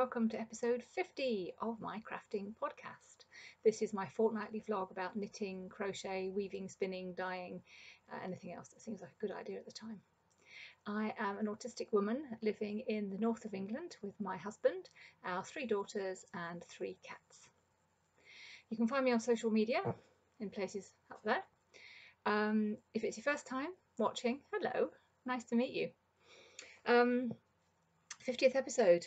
welcome to episode 50 of my crafting podcast. This is my fortnightly vlog about knitting, crochet, weaving, spinning, dyeing, uh, anything else that seems like a good idea at the time. I am an autistic woman living in the north of England with my husband, our three daughters and three cats. You can find me on social media in places up there. Um, if it's your first time watching, hello, nice to meet you. Um, 50th episode.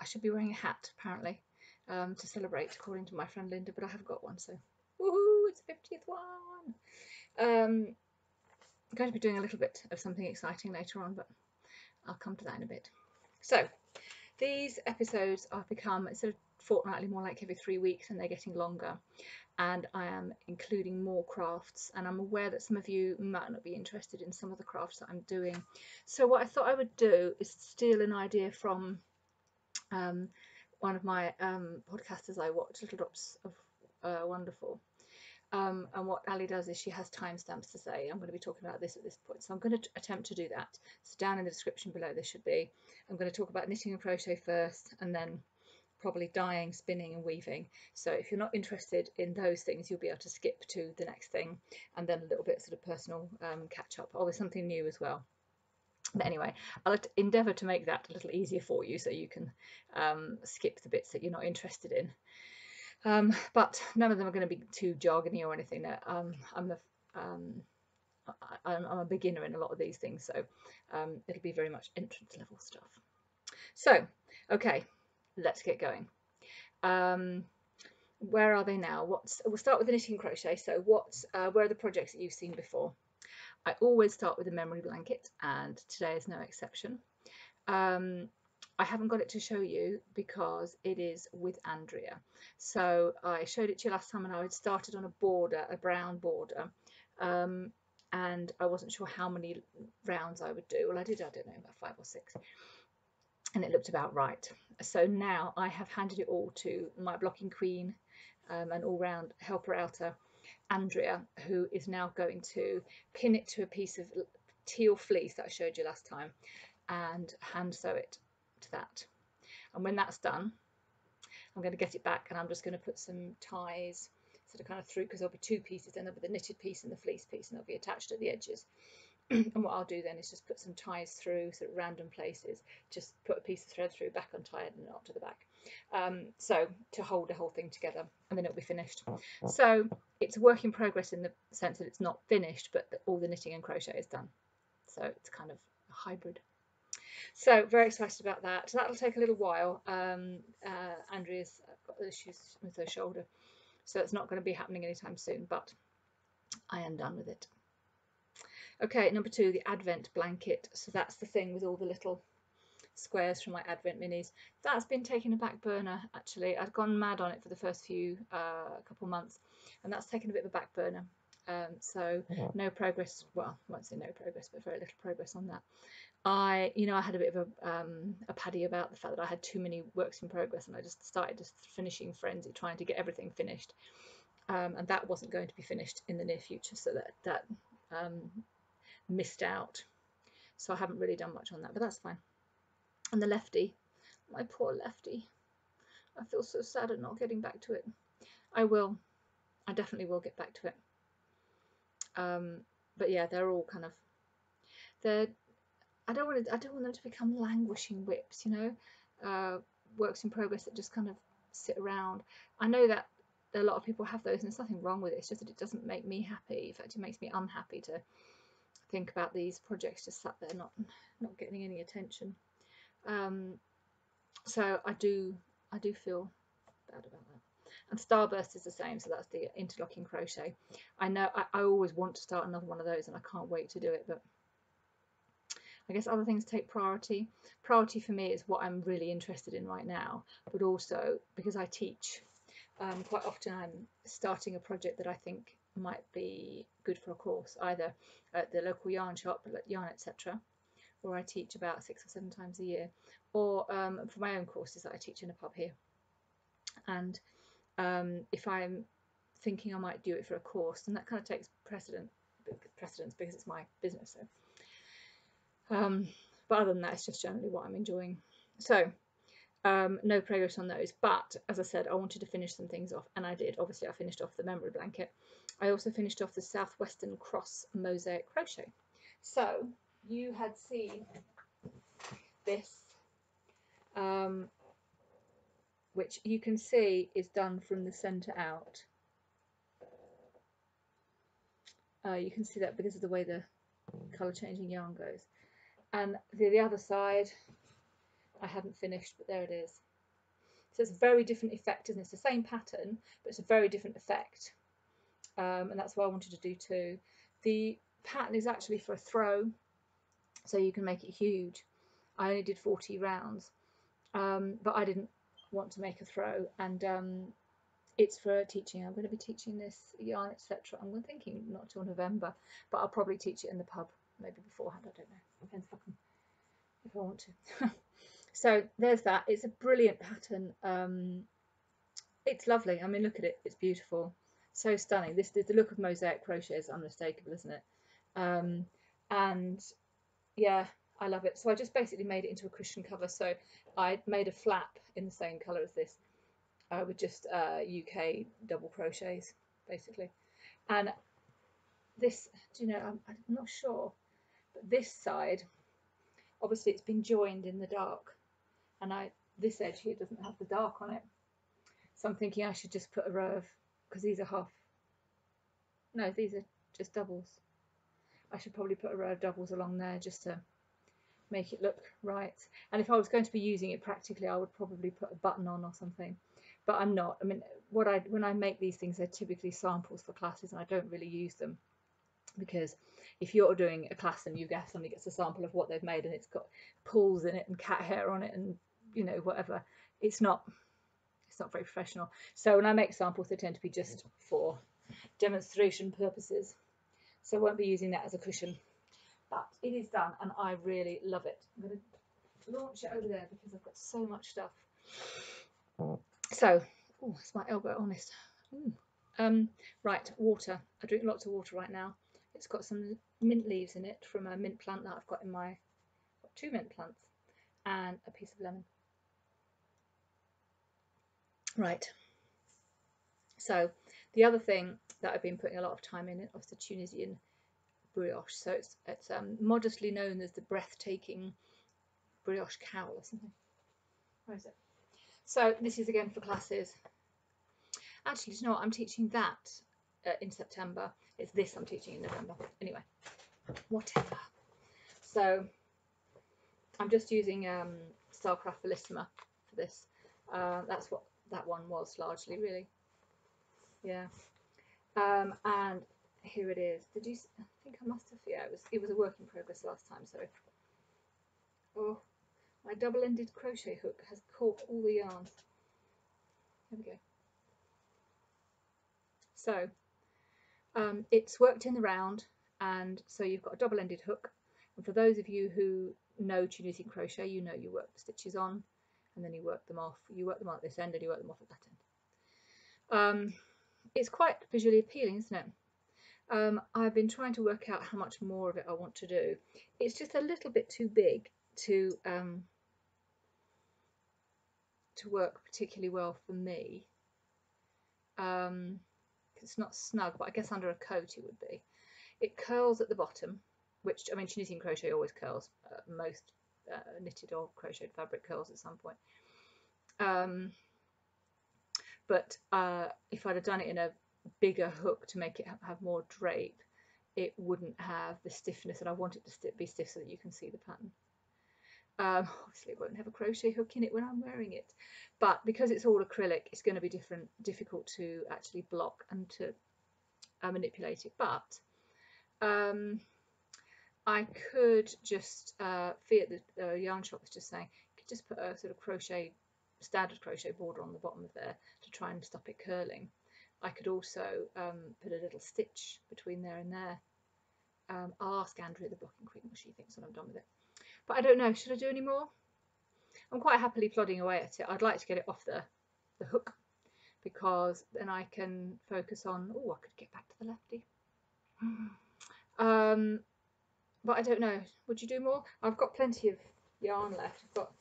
I should be wearing a hat apparently um, to celebrate, according to my friend Linda, but I have got one, so woohoo! It's 50th one. Um, I'm going to be doing a little bit of something exciting later on, but I'll come to that in a bit. So these episodes have become sort of fortnightly, more like every three weeks, and they're getting longer. And I am including more crafts, and I'm aware that some of you might not be interested in some of the crafts that I'm doing. So what I thought I would do is steal an idea from um, one of my um, podcasters I watch, Little Drops of uh, Wonderful. Um, and what Ali does is she has timestamps to say, I'm going to be talking about this at this point. So I'm going to attempt to do that. So down in the description below, there should be. I'm going to talk about knitting and crochet first, and then probably dyeing, spinning and weaving. So if you're not interested in those things, you'll be able to skip to the next thing and then a little bit sort of personal um, catch up with something new as well. But anyway, I'll endeavour to make that a little easier for you so you can um, skip the bits that you're not interested in. Um, but none of them are going to be too jargony or anything. Um, I'm a um, am a beginner in a lot of these things, so um, it'll be very much entrance level stuff. So, okay, let's get going. Um, where are they now? What's we'll start with the knitting crochet. So what's uh, where are the projects that you've seen before? I always start with a memory blanket and today is no exception. Um, I haven't got it to show you because it is with Andrea. So I showed it to you last time and I had started on a border, a brown border. Um, and I wasn't sure how many rounds I would do. Well, I did, I don't know, about five or six and it looked about right. So now I have handed it all to my blocking queen um, and all-round helper outer, Andrea, who is now going to pin it to a piece of teal fleece that I showed you last time and hand sew it to that. And when that's done, I'm going to get it back and I'm just going to put some ties sort of kind of through because there'll be two pieces then there'll be the knitted piece and the fleece piece and they'll be attached at the edges and what I'll do then is just put some ties through sort of random places, just put a piece of thread through, back untie it and not to the back. Um, so to hold the whole thing together and then it'll be finished. So it's a work in progress in the sense that it's not finished, but all the knitting and crochet is done. So it's kind of a hybrid. So very excited about that. So that'll take a little while. Um, uh, Andrea's got issues with her shoulder, so it's not going to be happening anytime soon, but I am done with it. Okay, number two, the Advent blanket. So that's the thing with all the little squares from my Advent minis. That's been taking a back burner, actually. I'd gone mad on it for the first few uh, couple months, and that's taken a bit of a back burner. Um, so no progress, well, I won't say no progress, but very little progress on that. I, you know, I had a bit of a, um, a paddy about the fact that I had too many works in progress and I just started just finishing frenzy, trying to get everything finished. Um, and that wasn't going to be finished in the near future, so that, that um, missed out. So I haven't really done much on that, but that's fine. And the lefty, my poor lefty. I feel so sad at not getting back to it. I will. I definitely will get back to it. Um, but yeah, they're all kind of they're I don't want to I don't want them to become languishing whips, you know, uh, works in progress that just kind of sit around. I know that a lot of people have those and there's nothing wrong with it. It's just that it doesn't make me happy. In fact, it makes me unhappy to think about these projects just sat there not not getting any attention um, so I do I do feel bad about that and starburst is the same so that's the interlocking crochet I know I, I always want to start another one of those and I can't wait to do it but I guess other things take priority priority for me is what I'm really interested in right now but also because I teach um, quite often I'm starting a project that I think might be good for a course, either at the local yarn shop, yarn etc., where I teach about six or seven times a year, or um, for my own courses that I teach in a pub here. And um, if I'm thinking I might do it for a course, then that kind of takes precedent, precedence because it's my business. So, um, but other than that, it's just generally what I'm enjoying. so um, no progress on those but as I said I wanted to finish some things off and I did obviously I finished off the memory blanket I also finished off the Southwestern Cross mosaic crochet so you had seen this um, which you can see is done from the center out. Uh, you can see that because of the way the color changing yarn goes. And the, the other side I hadn't finished but there it is. So it's a very different effect and it's the same pattern but it's a very different effect. Um, and that's what I wanted to do too the pattern is actually for a throw so you can make it huge I only did 40 rounds um, but I didn't want to make a throw and um, it's for teaching. I'm going to be teaching this yarn, etc. I'm thinking not till November, but I'll probably teach it in the pub, maybe beforehand. I don't know. Depends if I can, if I want to. so there's that. It's a brilliant pattern. Um, it's lovely. I mean, look at it. It's beautiful. So stunning. This the look of mosaic crochet is unmistakable, isn't it? Um, and yeah, I love it. So I just basically made it into a cushion cover. So I made a flap in the same colour as this uh, with just uh, UK double crochets basically. And this, do you know, I'm, I'm not sure, but this side, obviously it's been joined in the dark and I this edge here doesn't have the dark on it. So I'm thinking I should just put a row of, because these are half, no, these are just doubles. I should probably put a row of doubles along there just to make it look right. And if I was going to be using it practically, I would probably put a button on or something but I'm not. I mean, what I when I make these things, they're typically samples for classes, and I don't really use them because if you're doing a class and you get somebody gets a sample of what they've made and it's got pulls in it and cat hair on it and you know whatever, it's not it's not very professional. So when I make samples, they tend to be just for demonstration purposes. So I won't be using that as a cushion, but it is done and I really love it. I'm going to launch it over there because I've got so much stuff. So, oh, it's my elbow, honest. Um, right, water. I drink lots of water right now. It's got some mint leaves in it from a mint plant that I've got in my, got two mint plants and a piece of lemon. Right. So the other thing that I've been putting a lot of time in is the Tunisian brioche. So it's, it's um, modestly known as the breathtaking brioche cowl or something. Where is it? So this is again for classes. Actually, you know what? I'm teaching that uh, in September. It's this I'm teaching in November. Anyway, whatever. So I'm just using um, Stylecraft Bellissima for this. Uh, that's what that one was largely, really. Yeah. Um, and here it is. Did you? I think I must have. Yeah, it was. It was a work in progress last time. So. Oh, my double-ended crochet hook has caught all the yarns. There we go. So um, it's worked in the round and so you've got a double-ended hook and for those of you who know Tunisian crochet you know you work the stitches on and then you work them off. You work them on at this end and you work them off at that end. Um, it's quite visually appealing isn't it? Um, I've been trying to work out how much more of it I want to do. It's just a little bit too big to um, to work particularly well for me. Um, it's not snug, but I guess under a coat it would be. It curls at the bottom, which, I mean, Tunisian crochet always curls. Uh, most uh, knitted or crocheted fabric curls at some point. Um, but uh, if I'd have done it in a bigger hook to make it have more drape, it wouldn't have the stiffness and I want it to be stiff so that you can see the pattern. Um, obviously it won't have a crochet hook in it when I'm wearing it, but because it's all acrylic, it's going to be different, difficult to actually block and to uh, manipulate it. But um, I could just, uh, Fiat, the uh, yarn shop was just saying, you could just put a sort of crochet, standard crochet border on the bottom of there try and stop it curling. I could also um, put a little stitch between there and there. Um, I'll ask Andrea the blocking queen what she thinks when I'm done with it. But I don't know, should I do any more? I'm quite happily plodding away at it. I'd like to get it off the, the hook because then I can focus on, oh, I could get back to the lefty. Um, but I don't know. Would you do more? I've got plenty of yarn left. I've got,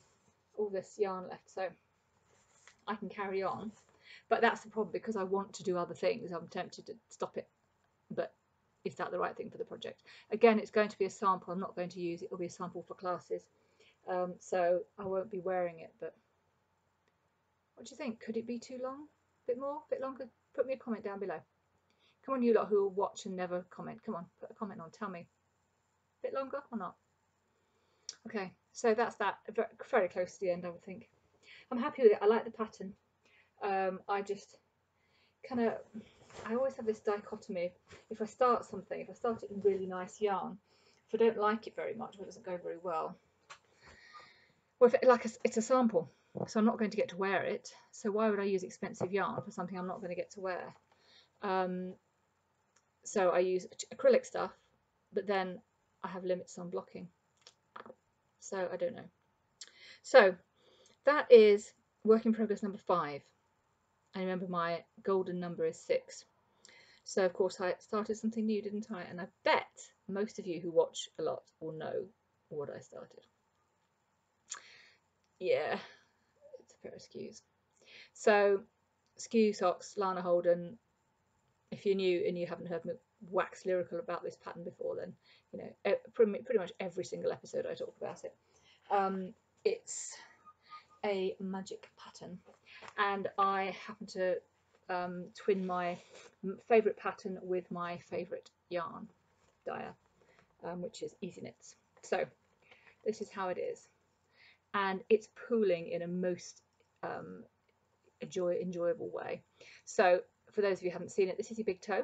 all this yarn left, so I can carry on. But that's the problem because I want to do other things. I'm tempted to stop it, but is that the right thing for the project? Again, it's going to be a sample. I'm not going to use it. It'll be a sample for classes. Um, so I won't be wearing it, but what do you think? Could it be too long? A bit more? A bit longer? Put me a comment down below. Come on, you lot who will watch and never comment. Come on, put a comment on. Tell me. A bit longer or not? Okay, so that's that. Very close to the end, I would think. I'm happy with it. I like the pattern. Um, I just kind of, I always have this dichotomy. If I start something, if I start it in really nice yarn, if I don't like it very much, or it doesn't go very well, well, it, like a, it's a sample, so I'm not going to get to wear it. So why would I use expensive yarn for something I'm not going to get to wear? Um, so I use acrylic stuff, but then I have limits on blocking. So I don't know. So that is work in progress number five. I remember my golden number is six. So of course I started something new, didn't I? And I bet most of you who watch a lot will know what I started. Yeah, it's a pair of skews. So skew socks, Lana Holden. If you're new and you haven't heard me wax lyrical about this pattern before, then you know pretty much every single episode I talk about it. Um, it's a magic pattern and I happen to um, twin my favourite pattern with my favourite yarn dyer um, which is Easy Knits. So this is how it is and it's pooling in a most um, enjoy enjoyable way. So for those of you who haven't seen it, this is your big toe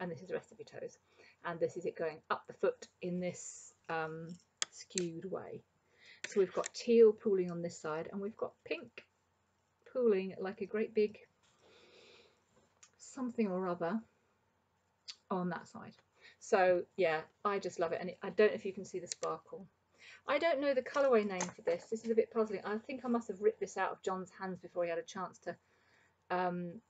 and this is the rest of your toes and this is it going up the foot in this um, skewed way. So we've got teal pooling on this side and we've got pink pooling like a great big something or other on that side. So yeah, I just love it. And I don't know if you can see the sparkle. I don't know the colourway name for this. This is a bit puzzling. I think I must have ripped this out of John's hands before he had a chance to um,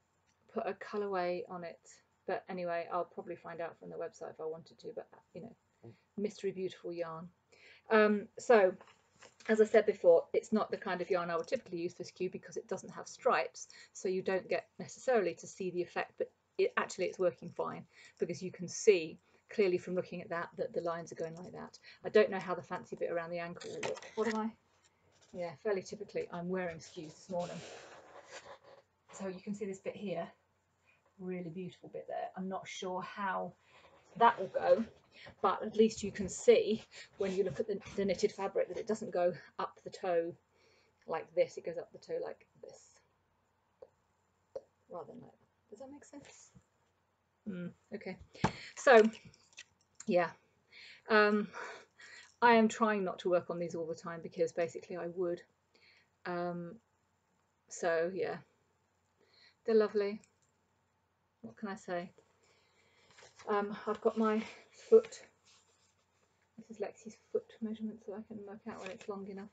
put a colourway on it. But anyway, I'll probably find out from the website if I wanted to. But, you know, mystery beautiful yarn. Um, so as I said before, it's not the kind of yarn I would typically use for skew because it doesn't have stripes, so you don't get necessarily to see the effect, but it, actually it's working fine because you can see clearly from looking at that that the lines are going like that. I don't know how the fancy bit around the ankle will look. What am I? Yeah, fairly typically I'm wearing skews this morning. So you can see this bit here, really beautiful bit there. I'm not sure how that will go but at least you can see when you look at the, the knitted fabric that it doesn't go up the toe like this, it goes up the toe like this, rather than like that. Does that make sense? Mm, okay, so yeah, um, I am trying not to work on these all the time because basically I would. Um, so yeah, they're lovely. What can I say? Um, I've got my foot. This is Lexi's foot measurement so I can work out when it's long enough.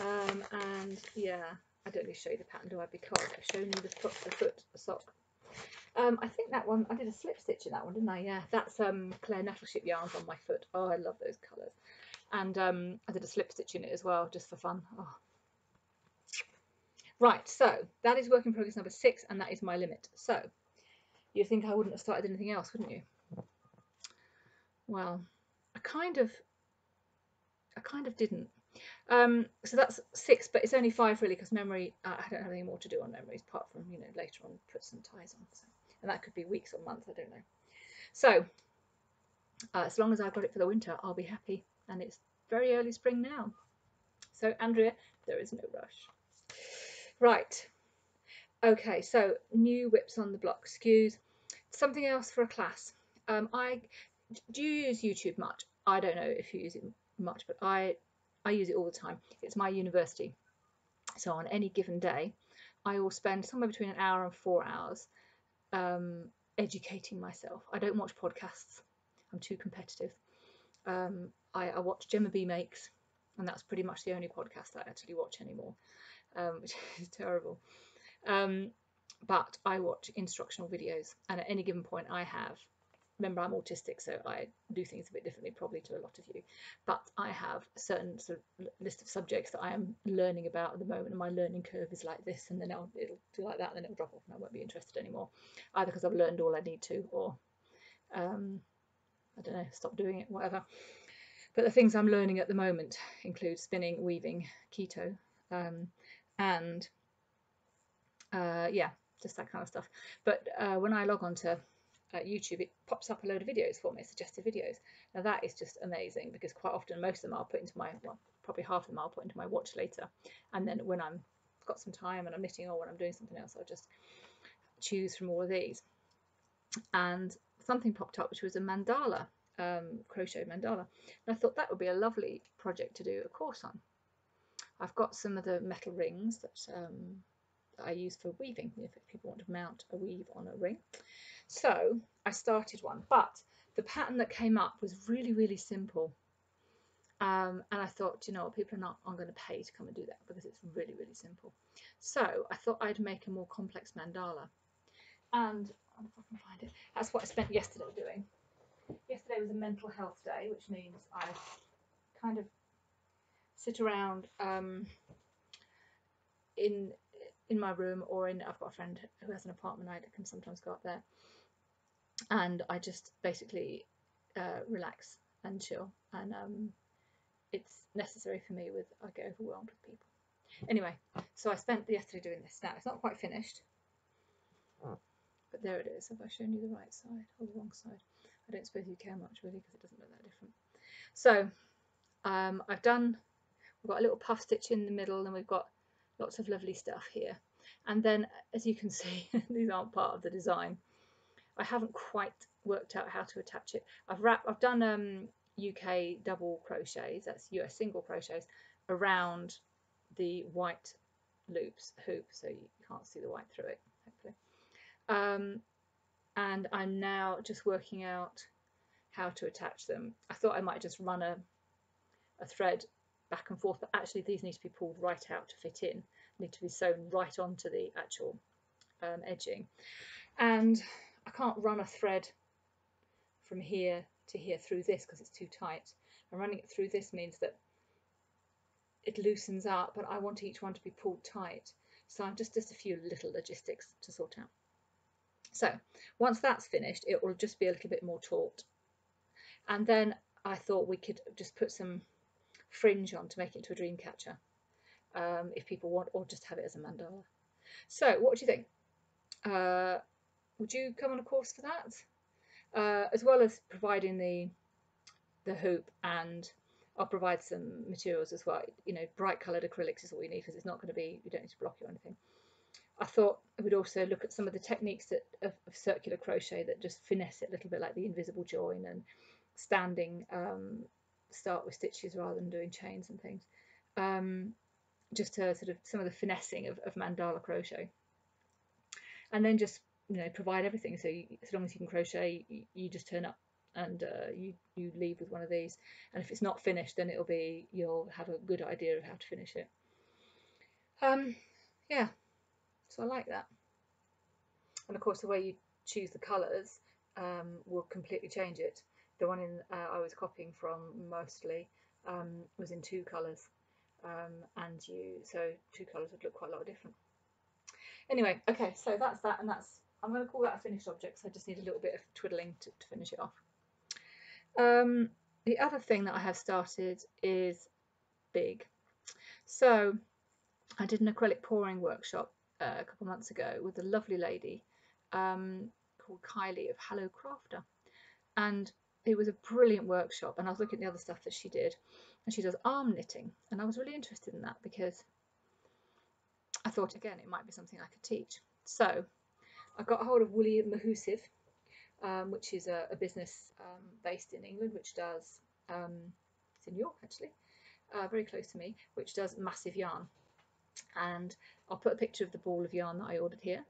Um, and yeah, I don't need to show you the pattern, do I? Because I've shown you the foot, the foot sock. Um, I think that one, I did a slip stitch in that one, didn't I? Yeah, that's um, Claire Nettleship yarns on my foot. Oh, I love those colours. And um, I did a slip stitch in it as well, just for fun. Oh. Right, so that is work in progress number six, and that is my limit. So you think I wouldn't have started anything else, wouldn't you? well, I kind of, I kind of didn't. Um, so that's six, but it's only five really because memory, uh, I don't have any more to do on memories apart from, you know, later on put some ties on. So, and that could be weeks or months, I don't know. So uh, as long as I've got it for the winter, I'll be happy. And it's very early spring now. So Andrea, there is no rush. Right. Okay, so new whips on the block, skews. Something else for a class. Um, I do you use YouTube much? I don't know if you use it much, but I I use it all the time. It's my university. So on any given day, I will spend somewhere between an hour and four hours um, educating myself. I don't watch podcasts. I'm too competitive. Um, I, I, watch Gemma B Makes, and that's pretty much the only podcast that I actually watch anymore, um, which is terrible. Um, but I watch instructional videos, and at any given point, I have remember I'm autistic, so I do things a bit differently probably to a lot of you. But I have a certain sort of list of subjects that I am learning about at the moment, and my learning curve is like this, and then I'll, it'll do like that, and then it'll drop off, and I won't be interested anymore, either because I've learned all I need to, or um, I don't know, stop doing it, whatever. But the things I'm learning at the moment include spinning, weaving, keto, um, and uh, yeah, just that kind of stuff. But uh, when I log on to uh, YouTube, it pops up a load of videos for me, suggested videos. Now that is just amazing because quite often most of them I'll put into my, well, probably half of them I'll put into my watch later. And then when I'm got some time and I'm knitting or when I'm doing something else, I'll just choose from all of these. And something popped up which was a mandala, um, crochet mandala. And I thought that would be a lovely project to do a course on. I've got some of the metal rings that um, I use for weaving if people want to mount a weave on a ring. So I started one, but the pattern that came up was really, really simple. Um, and I thought, you know, people are not I'm going to pay to come and do that because it's really, really simple. So I thought I'd make a more complex mandala. And if I can find it, that's what I spent yesterday doing. Yesterday was a mental health day, which means I kind of sit around um, in in my room or in I've got a friend who has an apartment I can sometimes go up there. And I just basically uh, relax and chill. And um, it's necessary for me with I get overwhelmed with people. Anyway so I spent yesterday doing this. Now it's not quite finished. But there it is. Have I shown you the right side or the wrong side? I don't suppose you care much really because it doesn't look that different. So um, I've done we've got a little puff stitch in the middle and we've got lots of lovely stuff here. And then as you can see these aren't part of the design. I haven't quite worked out how to attach it. I've wrapped I've done um, UK double crochets that's US single crochets around the white loops hoop so you can't see the white through it hopefully. Um, and I'm now just working out how to attach them. I thought I might just run a, a thread back and forth but actually these need to be pulled right out to fit in need to be sewn right onto the actual um, edging. And I can't run a thread from here to here through this because it's too tight. And running it through this means that it loosens up but I want each one to be pulled tight. So I'm just just a few little logistics to sort out. So once that's finished it will just be a little bit more taut. And then I thought we could just put some fringe on to make it into a dream catcher um, if people want or just have it as a mandala. So what do you think? Uh, would you come on a course for that? Uh, as well as providing the the hoop and I'll provide some materials as well. You know, bright coloured acrylics is what we need because it's not going to be, you don't need to block it or anything. I thought would also look at some of the techniques that, of, of, circular crochet that just finesse it a little bit like the invisible join and standing um, start with stitches rather than doing chains and things. Um, just to sort of some of the finessing of, of mandala crochet. And then just, you know, provide everything. So you, as long as you can crochet, you, you just turn up and uh, you, you leave with one of these. And if it's not finished, then it'll be, you'll have a good idea of how to finish it. Um, yeah, so I like that. And of course, the way you choose the colours um, will completely change it. The one in uh, I was copying from mostly um, was in two colours um, and you so two colours would look quite a lot different. Anyway, okay, so that's that, and that's I'm going to call that a finished object. So I just need a little bit of twiddling to, to finish it off. Um, the other thing that I have started is big. So I did an acrylic pouring workshop uh, a couple months ago with a lovely lady um, called Kylie of Hello Crafter, and it was a brilliant workshop. And I was looking at the other stuff that she did, and she does arm knitting. And I was really interested in that because I thought again it might be something I could teach. So I got a hold of Woolly Mahoosive um, which is a, a business um, based in England which does um, it's in York actually uh, very close to me which does massive yarn. And I'll put a picture of the ball of yarn that I ordered here.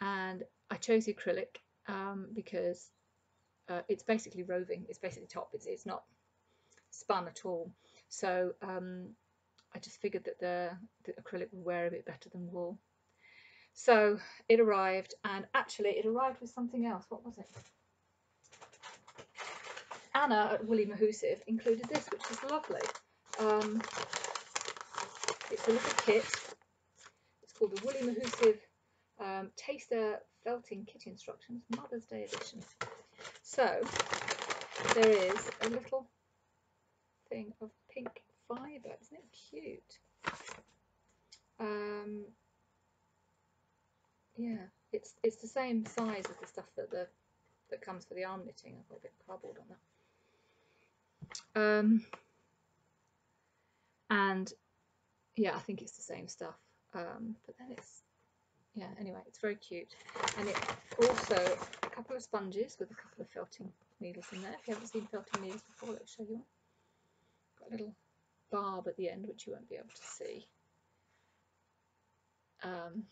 And I chose acrylic um, because uh, it's basically roving it's basically top it's, it's not spun at all so um, I just figured that the, the acrylic would wear a bit better than wool So it arrived, and actually it arrived with something else. What was it? Anna at Woolly Mahoosive included this, which is lovely. Um, it's a little kit. It's called the Woolly Mahoosive um, Taster Felting Kit Instructions Mother's Day Edition. So there is a little thing of pink fibre. Isn't it cute? Um, yeah, it's it's the same size as the stuff that the that comes for the arm knitting. I've got a bit cardboard on that. Um, and yeah, I think it's the same stuff. Um, but then it's yeah. Anyway, it's very cute, and it also a couple of sponges with a couple of felting needles in there. If you haven't seen felting needles before, let's show you one. Got a little barb at the end, which you won't be able to see. Um,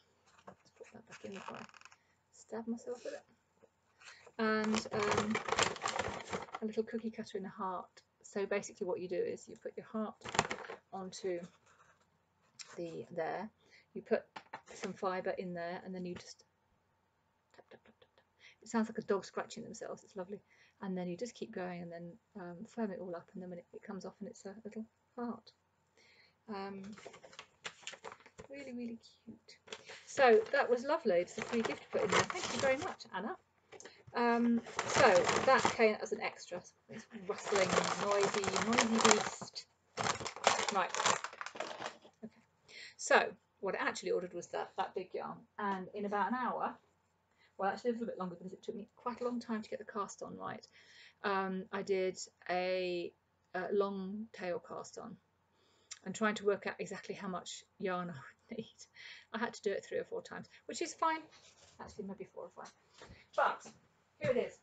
let's put that back in before I stab myself with it. And um, a little cookie cutter in a heart. So basically what you do is you put your heart onto the there, you put some fibre in there and then you just tap, tap, tap. It sounds like a dog scratching themselves, it's lovely. And then you just keep going and then um, firm it all up and then when it, it comes off and it's a little heart. Um, really, really cute. So that was lovely. It's a free gift put in there. Thank you very much, Anna. Um, so that came as an extra. It's rustling, noisy, noisy beast. Right. Okay. So what I actually ordered was that that big yarn, and in about an hour, well, actually a little bit longer because it took me quite a long time to get the cast on right. Um, I did a, a long tail cast on and trying to work out exactly how much yarn I would need. I had to do it three or four times, which is fine. Actually, maybe four or five. But here it is.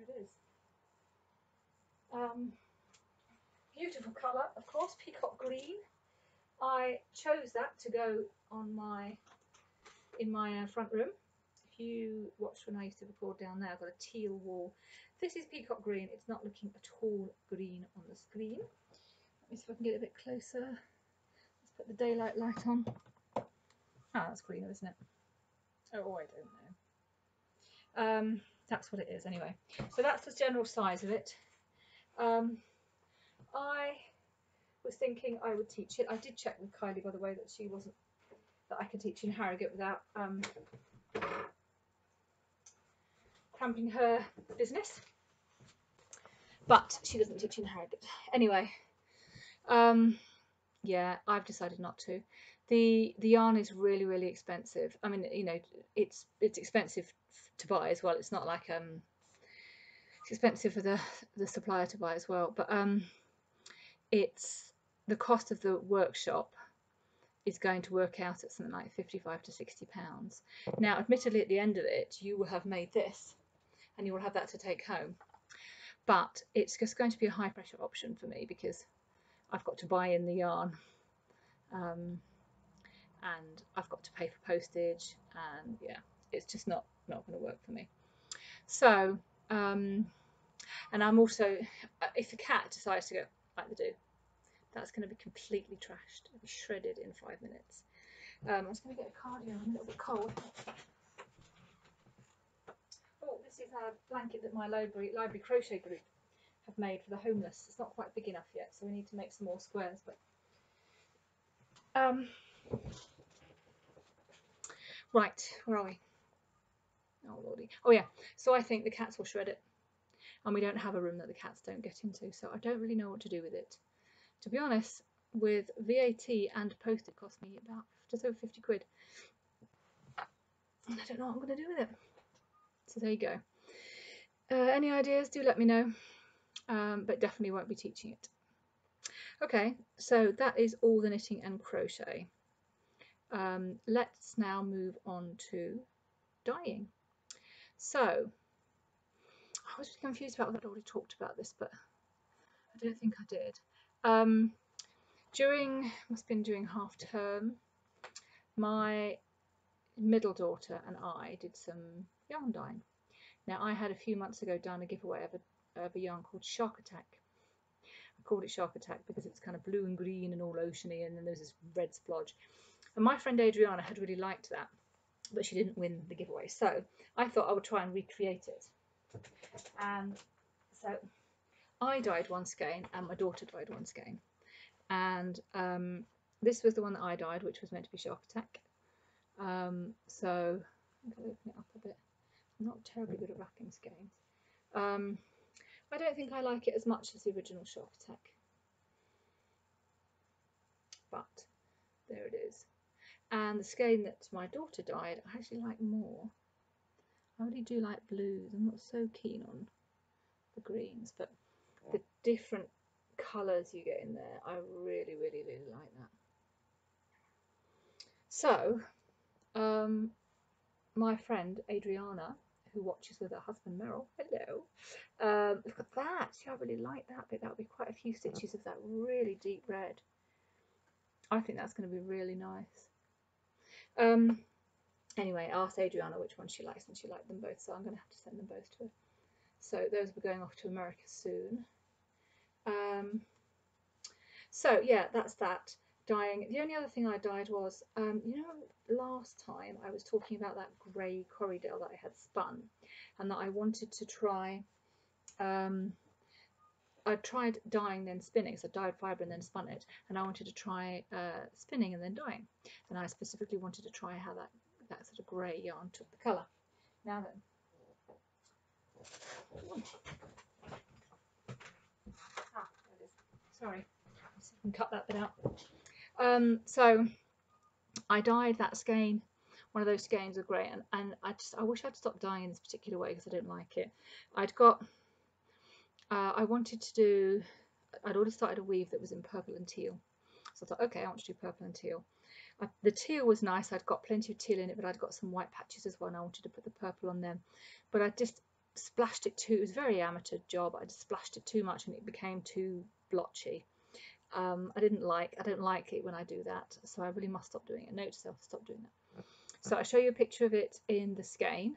There it is. Um, beautiful colour, of course, peacock green. I chose that to go on my in my uh, front room. If you watched when I used to record down there, I've got a teal wall. This is peacock green. It's not looking at all green on the screen. Let me see if I can get a bit closer. Let's put the daylight light on. Ah, that's greener, isn't it? Oh, I don't know. Um, that's what it is anyway. So that's the general size of it. Um, I was thinking I would teach it. I did check with Kylie, by the way, that she wasn't that I could teach in Harrogate without um, cramping her business. But she doesn't teach in Harrogate anyway. Um, yeah, I've decided not to. the The yarn is really, really expensive. I mean, you know, it's it's expensive to buy as well. It's not like um, it's expensive for the the supplier to buy as well. But um, it's the cost of the workshop is going to work out at something like 55 to 60 pounds. Now, admittedly, at the end of it, you will have made this and you will have that to take home. But it's just going to be a high pressure option for me because I've got to buy in the yarn um, and I've got to pay for postage and yeah, it's just not, not going to work for me. So, um, and I'm also, if the cat decides to go like they do, that's going to be completely trashed, It'll shredded in five minutes. Um, I'm just going to get a cardigan, I'm a little bit cold. Oh, this is a blanket that my library, library crochet group have made for the homeless. It's not quite big enough yet, so we need to make some more squares. But um, right, where are we? Oh lordy. Oh yeah. So I think the cats will shred it, and we don't have a room that the cats don't get into. So I don't really know what to do with it. To be honest, with VAT and post, it cost me about just over 50 quid. And I don't know what I'm going to do with it. So there you go. Uh, any ideas, do let me know. Um, but definitely won't be teaching it. Okay, so that is all the knitting and crochet. Um, let's now move on to dyeing. So, I was confused about that I'd already talked about this, but I don't think I did. Um, during, must have been during half term, my middle daughter and I did some yarn dyeing. Now I had a few months ago done a giveaway of a, of a yarn called Shark Attack. I called it Shark Attack because it's kind of blue and green and all oceany and then there's this red splodge. And my friend Adriana had really liked that, but she didn't win the giveaway. So I thought I would try and recreate it. And so I dyed one skein and my daughter dyed one skein. And um, this was the one that I dyed, which was meant to be Shark Attack. Um, so I'm going to open it up a bit. I'm not terribly good at wrapping skeins. Um, I don't think I like it as much as the original Shark Attack. But there it is. And the skein that my daughter dyed, I actually like more. I really do like blues. I'm not so keen on the greens, but the different colours you get in there, I really, really, really like that. So, um, my friend Adriana, who watches with her husband Meryl, hello, um, look at that. See, I really like that bit. That would be quite a few stitches of that really deep red. I think that's going to be really nice. Um, anyway, I asked Adriana which one she likes, and she liked them both, so I'm going to have to send them both to her. So those be going off to America soon. Um, so yeah, that's that dyeing. The only other thing I dyed was, um, you know, last time I was talking about that grey Corriedale that I had spun and that I wanted to try, um, I tried dyeing then spinning, so dyed fibre and then spun it, and I wanted to try uh, spinning and then dyeing. And I specifically wanted to try how that, that sort of grey yarn took the colour. Now then. Ah, Sorry, so I can cut that bit out. Um, so I dyed that skein. One of those skeins are grey, and, and I just I wish I'd stopped dyeing in this particular way because I don't like it. I'd got uh, I wanted to do I'd already started a weave that was in purple and teal, so I thought okay I want to do purple and teal. I, the teal was nice. I'd got plenty of teal in it, but I'd got some white patches as well, and I wanted to put the purple on them. But I just splashed it too. It was a very amateur job. I just splashed it too much, and it became too blotchy um, I didn't like, I don't like it when I do that, so I really must stop doing it. Note to self, stop doing that. So I'll show you a picture of it in the skein.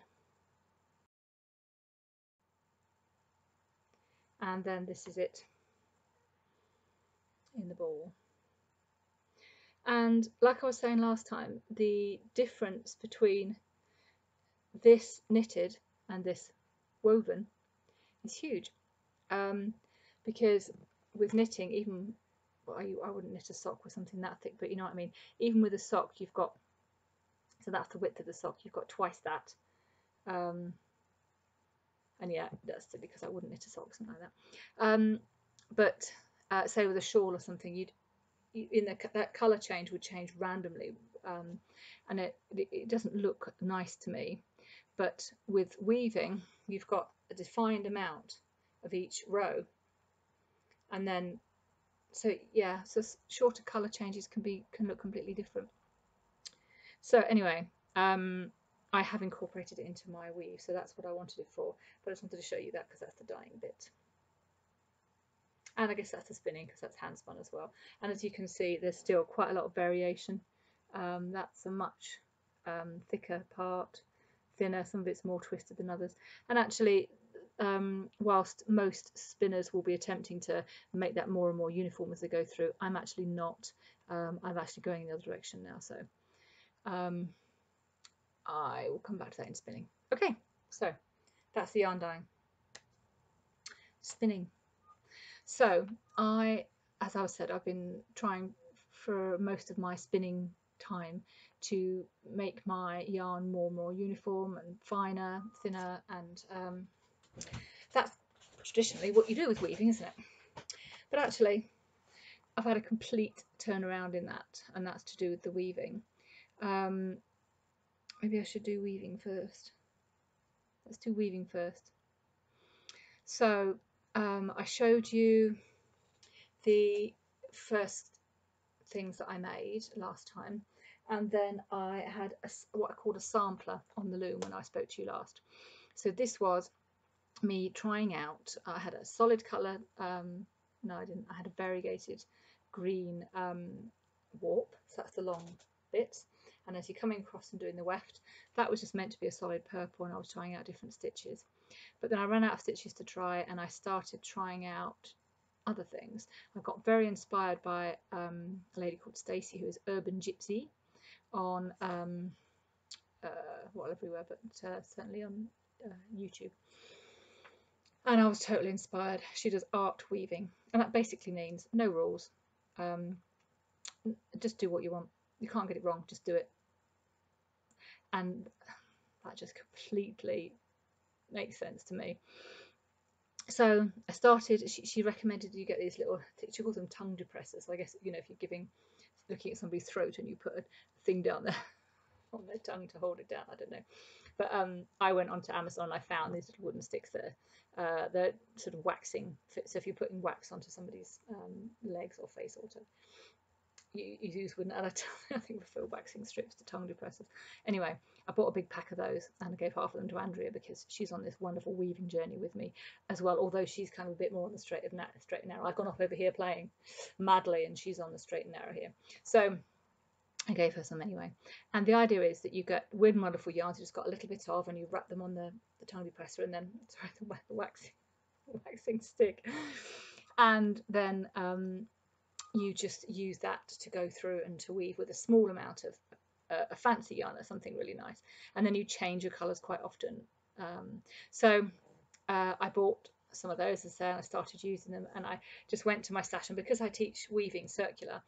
And then this is it in the ball. And like I was saying last time, the difference between this knitted and this woven is huge. Um, because with knitting, even well, I, I wouldn't knit a sock with something that thick, but you know what I mean. Even with a sock, you've got, so that's the width of the sock, you've got twice that. Um, and yeah, that's because I wouldn't knit a sock, something like that. Um, but uh, say with a shawl or something, you'd, you, in the, that colour change would change randomly, um, and it, it doesn't look nice to me. But with weaving, you've got a defined amount of each row, and then so yeah so shorter color changes can be can look completely different. So anyway um I have incorporated it into my weave so that's what I wanted it for. But I just wanted to show you that because that's the dying bit and I guess that's a spinning because that's hand spun as well and as you can see there's still quite a lot of variation um, that's a much um, thicker part thinner some of it's more twisted than others and actually um, whilst most spinners will be attempting to make that more and more uniform as they go through, I'm actually not. Um, I'm actually going in the other direction now, so um, I will come back to that in spinning. Okay, so that's the yarn dyeing. Spinning. So I, as I said, I've been trying for most of my spinning time to make my yarn more and more uniform and finer, thinner, and um, that's traditionally what you do with weaving, isn't it? But actually, I've had a complete turnaround in that, and that's to do with the weaving. Um, maybe I should do weaving first. Let's do weaving first. So um, I showed you the first things that I made last time and then I had a, what I called a sampler on the loom when I spoke to you last. So this was me trying out. I had a solid colour, um, no I didn't, I had a variegated green um, warp, so that's the long bit, and as you're coming across and doing the weft that was just meant to be a solid purple and I was trying out different stitches. But then I ran out of stitches to try and I started trying out other things. I got very inspired by um, a lady called Stacey who is Urban Gypsy on um, uh, well everywhere but uh, certainly on uh, YouTube. And I was totally inspired. She does art weaving. And that basically means no rules. Um, just do what you want you can't get it wrong just do it. And that just completely makes sense to me. So I started she, she recommended you get these little she calls them tongue depressors. I guess you know if you're giving looking at somebody's throat and you put a thing down there on their tongue to hold it down I don't know. But um, I went onto Amazon I found these little wooden sticks there. Uh, they're sort of waxing so if you're putting wax onto somebody's um, legs or face or whatever you, use wooden and I, think the fill waxing strips the tongue depressors. Anyway I bought a big pack of those and I gave half of them to Andrea because she's on this wonderful weaving journey with me as well although she's kind of a bit more on the straight of straight and narrow. I've gone off over here playing madly and she's on the straight and narrow here. So I gave her some anyway. And the idea is that you get weird wonderful yarns you just got a little bit of and you wrap them on the, the tongue depressor and then sorry the waxing waxing stick. And then um, you just use that to go through and to weave with a small amount of uh, a fancy yarn or something really nice. And then you change your colors quite often. Um, so uh, I bought some of those as I and I started using them and I just went to my stash. And because I teach weaving circular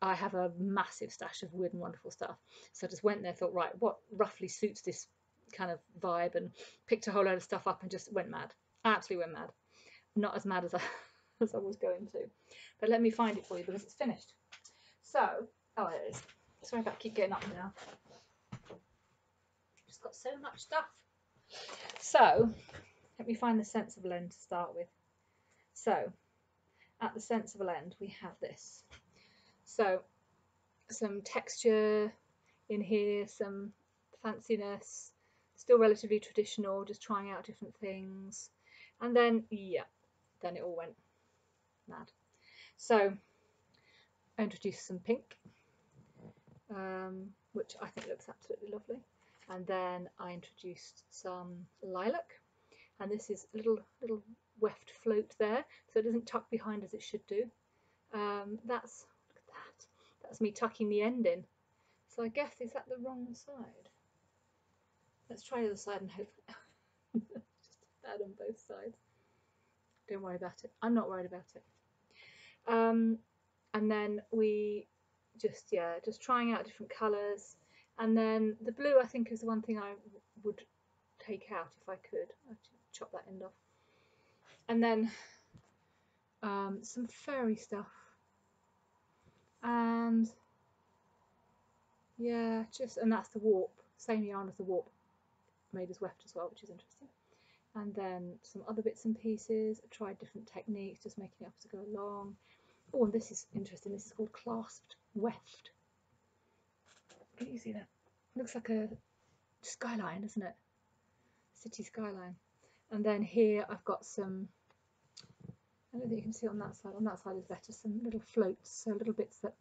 I have a massive stash of weird and wonderful stuff. So I just went there thought right what roughly suits this kind of vibe? And picked a whole load of stuff up and just went mad. Absolutely went mad. Not as mad as I as I was going to. But let me find it for you because it's finished. So, oh, there it is. Sorry about keep getting up now. Just got so much stuff. So, let me find the sensible end to start with. So, at the sensible end, we have this. So, some texture in here, some fanciness, still relatively traditional, just trying out different things. And then, yeah, then it all went mad. So I introduced some pink, um, which I think looks absolutely lovely. And then I introduced some lilac, and this is a little little weft float there, so it doesn't tuck behind as it should do. Um, that's look at that. That's me tucking the end in. So I guess is that the wrong side? Let's try the other side and hope. Just bad on both sides. Don't worry about it. I'm not worried about it. Um, and then we just, yeah, just trying out different colours. And then the blue, I think, is the one thing I would take out if I could. I'd chop that end off. And then um, some fairy stuff. And yeah, just, and that's the warp. Same yarn as the warp made as weft as well, which is interesting and then some other bits and pieces. I tried different techniques, just making it up as I go along. Oh, and this is interesting. This is called clasped weft. Can you see that? looks like a skyline, doesn't it? City skyline. And then here I've got some, I don't think you can see on that side. On that side is better. Some little floats, so little bits that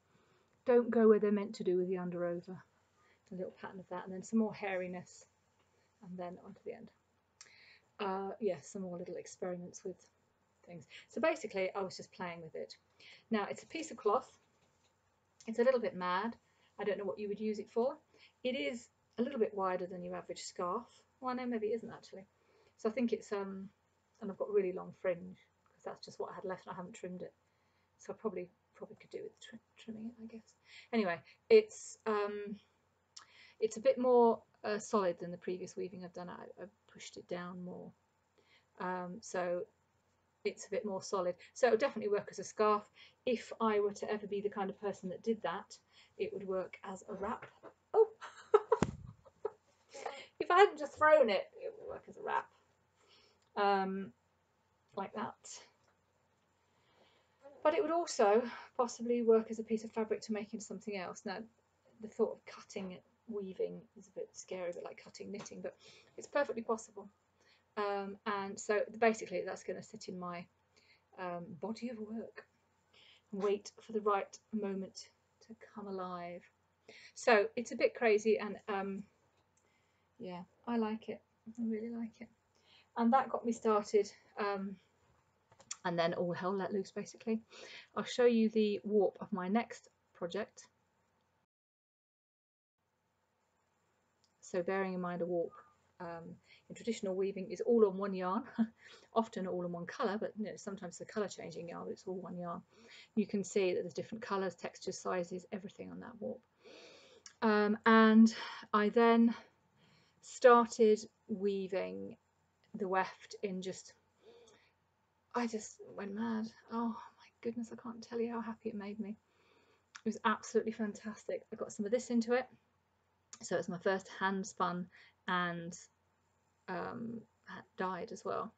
don't go where they're meant to do with the under over. A little pattern of that, and then some more hairiness, and then onto the end uh, yeah, some more little experiments with things. So basically, I was just playing with it. Now, it's a piece of cloth. It's a little bit mad. I don't know what you would use it for. It is a little bit wider than your average scarf. Well, no, maybe it isn't actually. So I think it's, um, and I've got really long fringe because that's just what I had left and I haven't trimmed it. So I probably probably could do with tr trimming it, I guess. Anyway, it's um, it's a bit more uh, solid than the previous weaving I've done. I, I pushed it down more. Um, so it's a bit more solid. So it would definitely work as a scarf. If I were to ever be the kind of person that did that, it would work as a wrap. Oh! if I hadn't just thrown it, it would work as a wrap. Um, like that. But it would also possibly work as a piece of fabric to make into something else. Now, the thought of cutting it weaving is a bit scary, a bit like cutting knitting, but it's perfectly possible. Um, and so basically that's going to sit in my um, body of work and wait for the right moment to come alive. So it's a bit crazy and um, yeah, I like it. I really like it. And that got me started. Um, and then all hell let loose basically. I'll show you the warp of my next project. So bearing in mind a warp um, in traditional weaving is all on one yarn, often all in one colour, but you know, sometimes the colour changing yarn, but it's all one yarn. You can see that there's different colours, textures, sizes, everything on that warp. Um, and I then started weaving the weft in just, I just went mad. Oh my goodness, I can't tell you how happy it made me. It was absolutely fantastic. I got some of this into it. So it's my first hand spun and um, dyed as well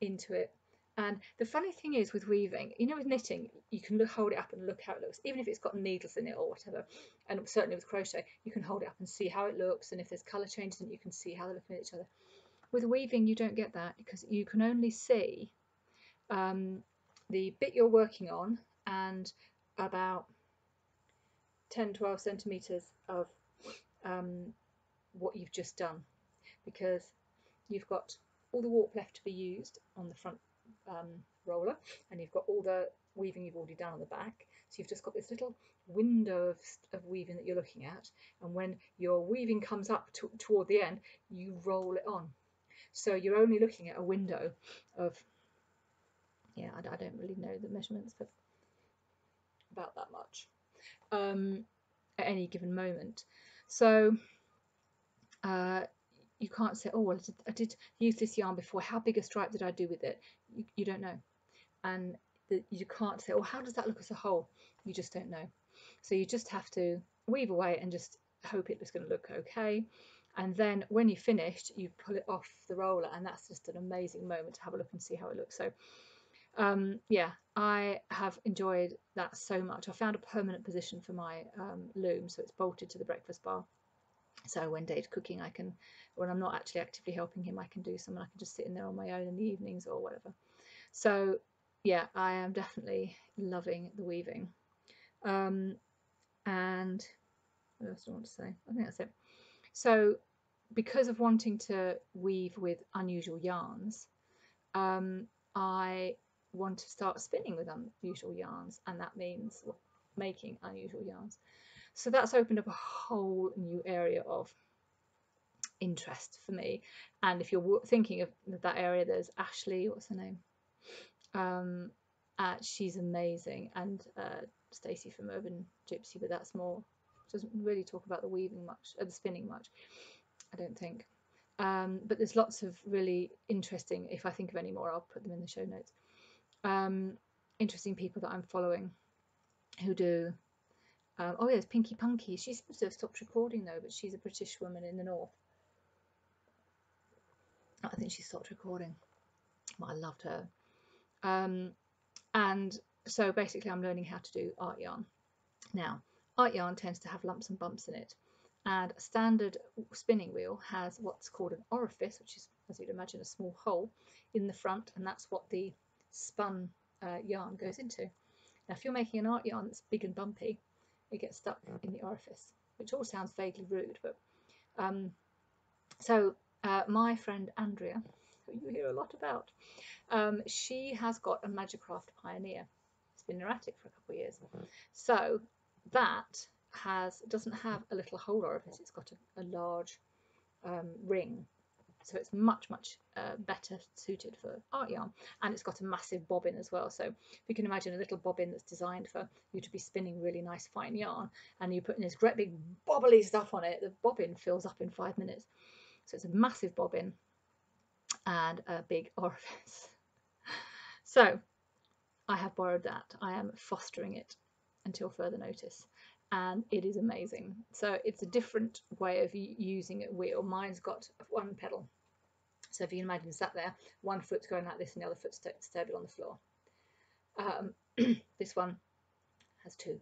into it. And the funny thing is with weaving, you know, with knitting, you can look, hold it up and look how it looks, even if it's got needles in it or whatever. And certainly with crochet, you can hold it up and see how it looks. And if there's colour changes in it, you can see how they're looking at each other. With weaving, you don't get that because you can only see um, the bit you're working on and about 10 12 centimeters of um, what you've just done because you've got all the warp left to be used on the front um, roller and you've got all the weaving you've already done on the back. So you've just got this little window of, of weaving that you're looking at and when your weaving comes up to, toward the end you roll it on. So you're only looking at a window of yeah I, I don't really know the measurements but about that much um, at any given moment so uh, you can't say, oh, well, I did, use this yarn before. How big a stripe did I do with it? You, you don't know. And the, you can't say, oh, how does that look as a whole? You just don't know. So you just have to weave away and just hope it's going to look okay. And then when you're finished, you pull it off the roller, and that's just an amazing moment to have a look and see how it looks. So, um, yeah, I have enjoyed that so much. I found a permanent position for my um, loom, so it's bolted to the breakfast bar. So when Dave's cooking, I can, when I'm not actually actively helping him, I can do some and I can just sit in there on my own in the evenings or whatever. So yeah, I am definitely loving the weaving. Um, and what else do I want to say? I think that's it. So because of wanting to weave with unusual yarns, um, I want to start spinning with unusual yarns, and that means making unusual yarns. So that's opened up a whole new area of interest for me. And if you're thinking of that area, there's Ashley, what's her name? Um, uh, she's amazing, and uh, Stacey from Urban Gypsy, but that's more doesn't really talk about the weaving much, or uh, the spinning much. I don't think. Um, but there's lots of really interesting. If I think of any more, I'll put them in the show notes. Um, interesting people that I'm following who do um, oh, yes, Pinky Punky. She's supposed to have stopped recording though, but she's a British woman in the north. I think she stopped recording. But I loved her. Um, and so basically, I'm learning how to do art yarn. Now, art yarn tends to have lumps and bumps in it. And a standard spinning wheel has what's called an orifice, which is, as you'd imagine, a small hole in the front, and that's what the spun uh, yarn goes into. Now, if you're making an art yarn that's big and bumpy, it gets stuck in the orifice, which all sounds vaguely rude. But um, so uh, my friend Andrea, who you hear a lot about, um, she has got a Majacraft Pioneer. It's been erratic for a couple of years. So that has doesn't have a little hole orifice. It's got a, a large um, ring so it's much much uh, better suited for art yarn and it's got a massive bobbin as well so you can imagine a little bobbin that's designed for you to be spinning really nice fine yarn and you put in this great big bobbly stuff on it the bobbin fills up in five minutes so it's a massive bobbin and a big orifice so I have borrowed that I am fostering it until further notice and it is amazing. So it's a different way of using a wheel. Mine's got one pedal. So if you can imagine sat there, one foot's going like this and the other foot's stable on the floor. Um, this one has two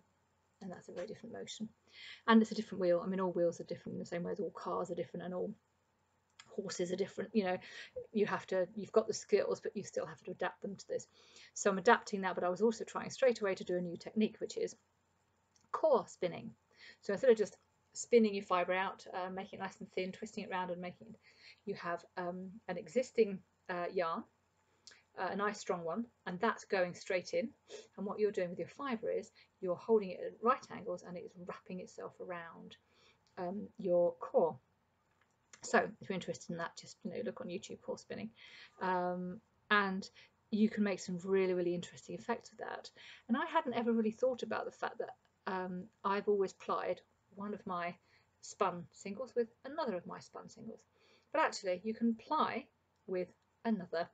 and that's a very different motion. And it's a different wheel. I mean, all wheels are different in the same way as all cars are different and all horses are different. You know, you have to, you've got the skills, but you still have to adapt them to this. So I'm adapting that, but I was also trying straight away to do a new technique, which is core spinning. So instead of just spinning your fibre out, uh, making it nice and thin, twisting it around and making it, you have um, an existing uh, yarn, uh, a nice strong one, and that's going straight in. And what you're doing with your fibre is you're holding it at right angles and it's wrapping itself around um, your core. So if you're interested in that, just you know look on YouTube core spinning, um, and you can make some really really interesting effects with that. And I hadn't ever really thought about the fact that um, I've always plied one of my spun singles with another of my spun singles, but actually you can ply with another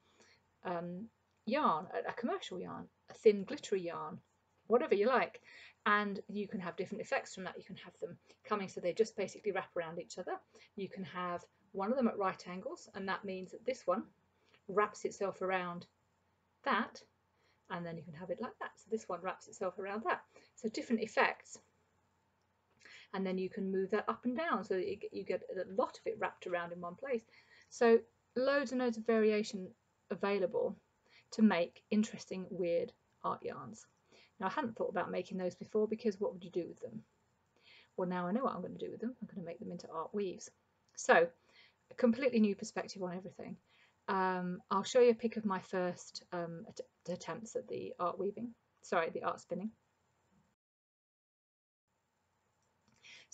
um, yarn, a, a commercial yarn, a thin glittery yarn, whatever you like and you can have different effects from that. You can have them coming so they just basically wrap around each other. You can have one of them at right angles and that means that this one wraps itself around that and then you can have it like that. So this one wraps itself around that. So different effects and then you can move that up and down so you get a lot of it wrapped around in one place. So loads and loads of variation available to make interesting weird art yarns. Now I hadn't thought about making those before because what would you do with them? Well now I know what I'm going to do with them. I'm going to make them into art weaves. So a completely new perspective on everything. Um, I'll show you a pic of my first um, attempts at the art weaving, sorry, the art spinning.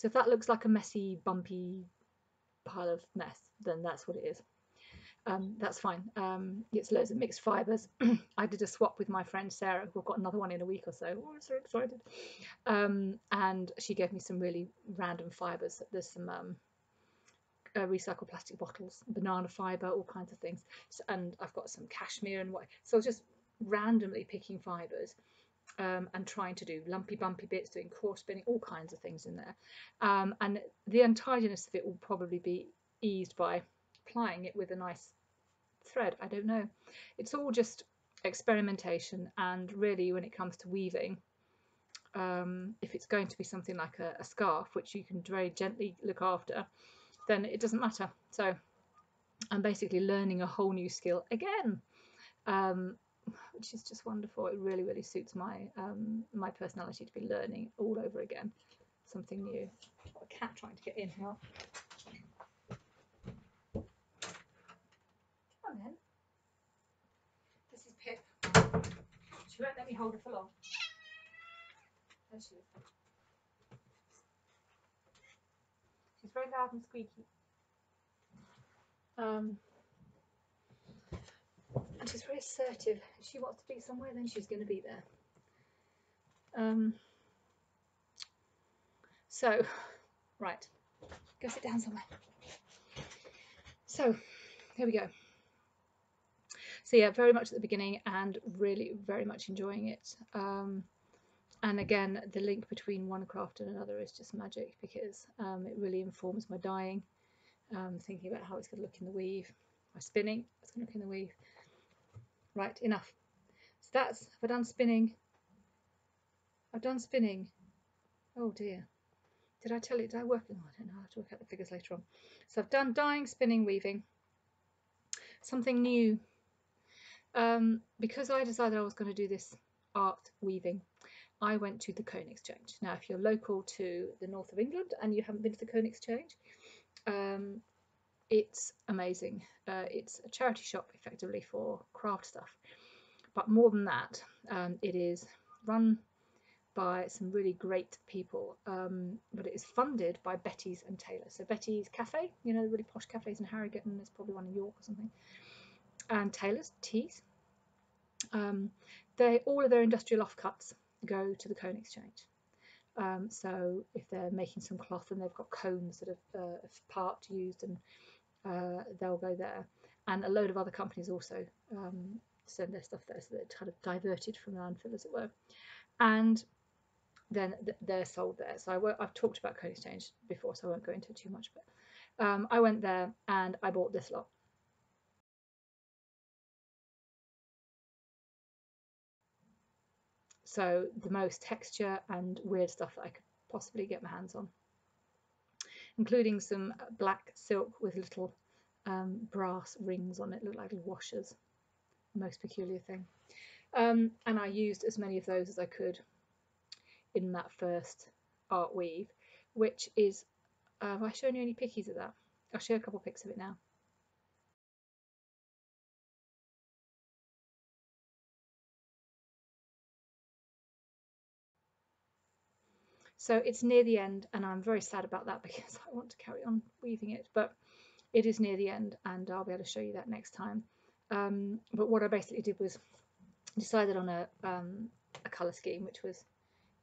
So if that looks like a messy, bumpy pile of mess, then that's what it is um, that's fine. Um, it's loads of mixed fibres. I did a swap with my friend Sarah, who got another one in a week or so. Oh, I'm so excited. Um, and she gave me some really random fibres. There's some um, uh, recycled plastic bottles, banana fibre, all kinds of things. So, and I've got some cashmere and what. So I was just randomly picking fibres. Um, and trying to do lumpy bumpy bits, doing core spinning, all kinds of things in there. Um, and the untidiness of it will probably be eased by applying it with a nice thread. I don't know. It's all just experimentation and really when it comes to weaving, um, if it's going to be something like a, a, scarf, which you can very gently look after, then it doesn't matter. So I'm basically learning a whole new skill again, um, which is just wonderful. It really, really suits my um, my personality to be learning all over again, something new. Got a cat trying to get in here. Come on in, this is Pip. She won't let me hold her for long. There she is. She's very loud and squeaky. Um, and she's very assertive. If she wants to be somewhere, then she's going to be there. Um, so, right, go sit down somewhere. So, here we go so yeah very much at the beginning and really very much enjoying it um, and again the link between one craft and another is just magic because um, it really informs my dyeing um, thinking about how it's going to look in the weave my spinning it's going to look in the weave right enough. So that's have I done spinning? I've done spinning. Oh dear. Did I tell you did I work? Oh, I don't know. I have to work out the figures later on. So I've done dyeing spinning weaving. Something new. Um, because I decided I was going to do this art weaving, I went to the Cone Exchange. Now, if you're local to the north of England and you haven't been to the Cone Exchange, um, it's amazing. Uh, it's a charity shop effectively for craft stuff. But more than that, um, it is run by some really great people, um, but it is funded by Betty's and Taylor. So Betty's Cafe, you know, the really posh cafes in Harrogate, and there's probably one in York or something and Taylor's teas. Um, they all of their industrial offcuts go to the cone exchange. Um, so if they're making some cloth and they've got cones that have uh, part used and uh, they'll go there. And a load of other companies also um, send their stuff there, so they're kind of diverted from landfill, as it were. And then th they're sold there. So I have talked about Cone Exchange before, so I won't go into it too much. But um, I went there and I bought this lot. So the most texture and weird stuff that I could possibly get my hands on, including some black silk with little um, brass rings on it, look like little washers. Most peculiar thing. Um, and I used as many of those as I could in that first art weave, which is uh, have I shown you any pickies of that? I'll show a couple pics of it now. So it's near the end and I'm very sad about that because I want to carry on weaving it, but it is near the end and I'll be able to show you that next time. Um, but what I basically did was decided on a, um, a colour scheme, which was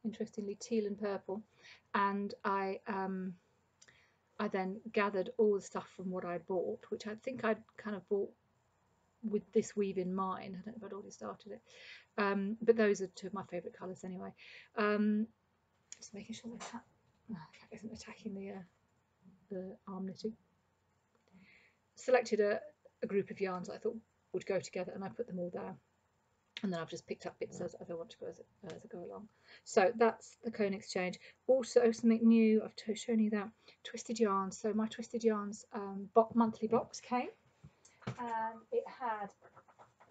interestingly teal and purple. And I um, I then gathered all the stuff from what I bought, which I think I'd kind of bought with this weave in mind. I don't know if I'd already started it. Um, but those are two of my favourite colours anyway. Um, just making sure the cat, cat isn't attacking the, uh, the arm knitting. Selected a, a group of yarns I thought would go together and I put them all down. And then I've just picked up bits as, as I want to go as, as I go along. So that's the cone exchange. Also something new, I've shown you that, twisted yarns. So my twisted yarns um, monthly box came and it had